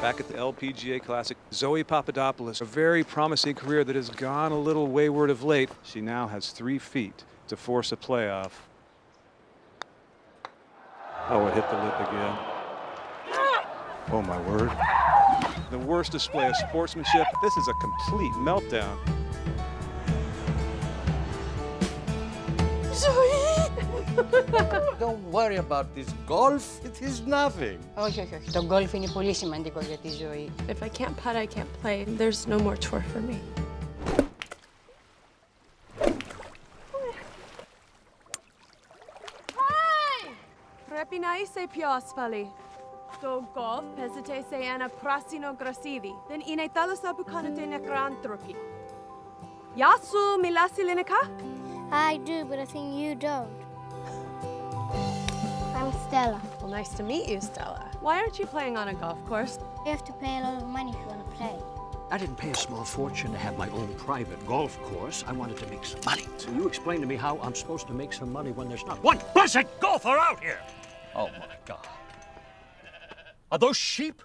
back at the LPGA Classic. Zoe Papadopoulos, a very promising career that has gone a little wayward of late. She now has three feet to force a playoff. Oh, it hit the lip again. Oh, my word. The worst display of sportsmanship. This is a complete meltdown. Don't worry about this golf. It is nothing. Όχι, όχι, όχι. Το γκολφ είναι πολύ σημαντικό για τη ζωή. If I can't putt, I can't play. There's no more tour for me. Hi! Πρέπει να είσαι πιο ασφαλή. Το golf παίζεται σε ένα πράσινο γρασίδι. Δεν είναι θάλασσα που κάνετε νεκράνθρωποι. Γεια σου, μιλάς ελληνικά? I do, but I think you don't. I'm Stella. Well, nice to meet you, Stella. Why aren't you playing on a golf course? You have to pay a lot of money if you want to play. I didn't pay a small fortune to have my own private golf course. I wanted to make some money. So you explain to me how I'm supposed to make some money when there's not one blessed golfer out here. Oh my God. Are those sheep?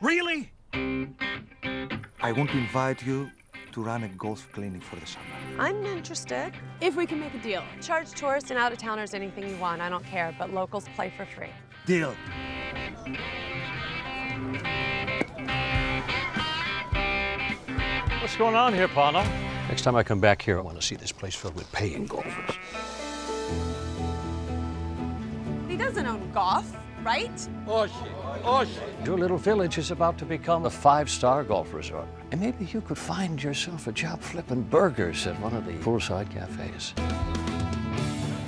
Really? I want to invite you to run a golf clinic for the summer. I'm interested. If we can make a deal. Charge tourists and out-of-towners anything you want. I don't care, but locals play for free. Deal. What's going on here, partner? Next time I come back here, I want to see this place filled with paying golfers. He doesn't own golf, right? Oh, oh, your little village is about to become a five-star golf resort. And maybe you could find yourself a job flipping burgers at one of the poolside cafes.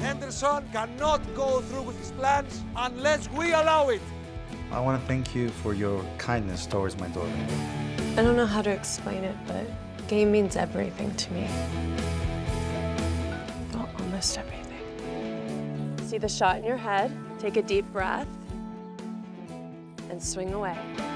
Henderson cannot go through with his plans unless we allow it. I want to thank you for your kindness towards my daughter. I don't know how to explain it, but game means everything to me. Well, almost everything. See the shot in your head, take a deep breath, and swing away.